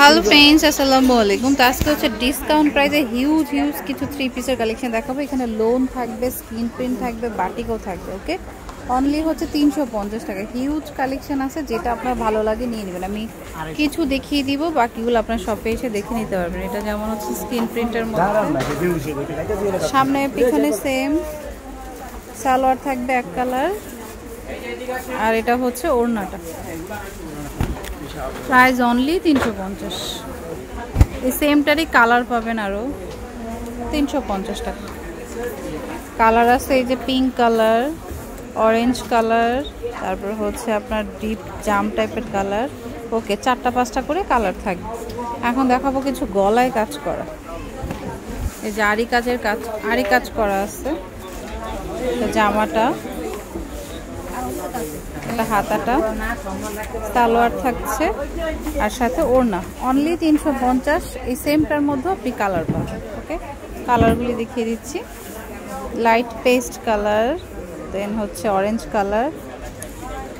Hello friends আসসালামু আলাইকুম। তো আজকে হচ্ছে ডিসকাউন্ট প্রাইসে হিউজ হিউজ কিছু থ্রি পিসের কালেকশন দেখাবো। এখানে লোন থাকবে স্ক্রিন প্রিন্ট থাকবে, বাটিকও থাকবে ওকে অনলি হচ্ছে তিনশো পঞ্চাশ টাকা। হিউজ কালেকশন আছে, যেটা আপনার ভালো লাগে, নিয়ে নেবেন। আমি কিছু দেখিয়ে দিব, বাকিগুলো আপনার শপে এসে দেখে নিতে পারবেন। এটা যেমন হচ্ছে স্ক্রিন প্রিন্টের মধ্যে। সামনে, পিছনে সেম সালোয়ার থাকবে এক কালার আর এটা হচ্ছে ওড়নাটা। প্রাইস অনলি তিনশো পঞ্চাশ। এই সেমটারই কালার পাবেন আরও তিনশো পঞ্চাশ টাকা। কালার আছে এই যে পিঙ্ক কালার অরেঞ্জ কালার তারপর হচ্ছে আপনার ডিপ জাম টাইপের কালার ওকে চারটা পাঁচটা করে কালার থাকবে। এখন দেখাবো কিছু গলায় কাজ করা। এই যে আরি কাজের কাজ আরি কাজ করা আছে। জামাটা। এটা হাতাটা সালোয়ার থাকছে, আর সাথে ওড়না। অনলি তিনশো পঞ্চাশ, এই সেমটার মধ্যে আপনি কালার পাবেন ওকে কালারগুলি দেখিয়ে দিচ্ছি। লাইট পেস্ট কালার দেন হচ্ছে অরেঞ্জ কালার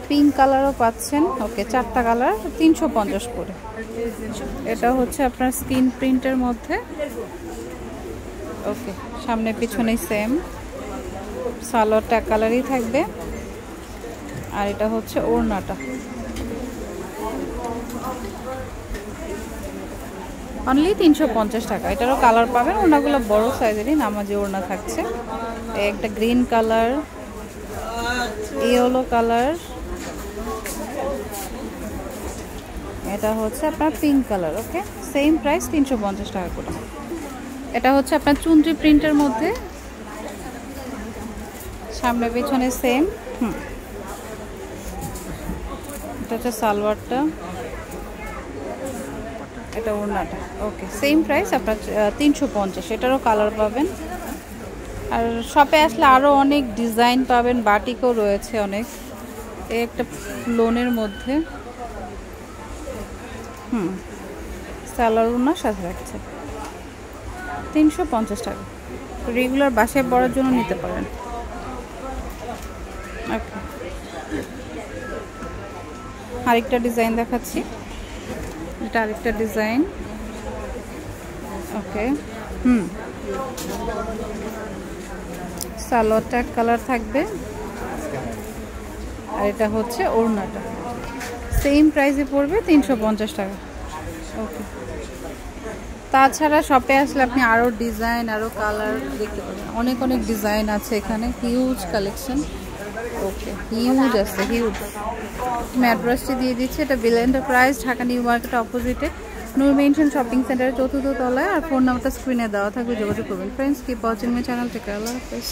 পিঙ্ক কালারও পাচ্ছেন ওকে চারটা কালার তিনশো পঞ্চাশ করে। এটা হচ্ছে আপনার স্ক্রিন প্রিন্টের মধ্যে। ওকে সামনে পিছনে সেম সালোয়ারটা কালারই থাকবে। আর এটা হচ্ছে ওড়নাটা। অনলি তিনশো পঞ্চাশ টাকা। এটারও কালার পাবেন, ওড়নাগুলো বড় সাইজেরই নামাজি ওড়না থাকছে। একটা গ্রিন কালার ইয়েলো কালার এটা হচ্ছে আপনার pink colour okay same price তিনশো পঞ্চাশ টাকা করে। এটা হচ্ছে আপনার চুন্দ্রি প্রিন্টের মধ্যে। সামনে পেছনে সেম হুম। হচ্ছে সালোয়ারটা। এটা ওড়নাটা। ওকে সেম প্রাইস আপনার তিনশো পঞ্চাশ। এটারও কালার পাবেন। আর শপে আসলে আরও অনেক ডিজাইন পাবেন, বাটিকও রয়েছে অনেক। এই একটা লোনের মধ্যে। হুম, সালোয়ার ওড়নার সাথে রাখছে। তিনশো পঞ্চাশ টাকা। রেগুলার বাসায় পড়ার জন্য নিতে পারেন। ওকে আরেকটা ডিজাইন দেখাচ্ছি। এটা আরেকটা ডিজাইন। ওকে, হুম। সালোয়ারটা কালার থাকবে। আর এটা হচ্ছে ওড়নাটা। সেম প্রাইসে পড়বে তিনশো পঞ্চাশ টাকা। ওকে। তাছাড়া শপে আসলে আপনি আরও ডিজাইন, আরও কালার দেখতে পাবেন। অনেক অনেক ডিজাইন আছে এখানে। Huge collection. ওকে হিউজ আছে হিউজ আমি দিয়ে দিচ্ছি, এটা bill enterprise Dhaka new market অপোজিটে নূর মেনশন শপিং সেন্টারের চতুর্থ তলায়, আর ফোন নাম্বারটা স্ক্রিনে দেওয়া থাকবে, যোগাযোগ করবেন। ফ্রেন্ডস কি ওয়াচিং মাই চ্যানেল থেকে আল্লাহ হাফেজ।